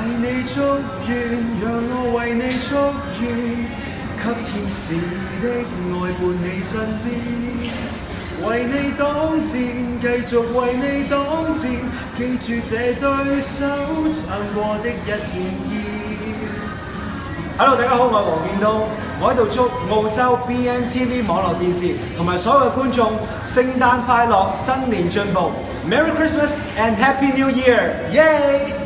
为你祝愿，让我为你祝愿，给天使的爱伴你身边。为你挡箭，继续为你挡箭，记住这对手撑过的一片天。Hello，大家好，我系黄建东，我喺度祝澳洲 BNTV 网络电视同埋所有嘅观众圣诞快乐，新年进步，Merry Christmas and Happy New Year，耶、yeah!！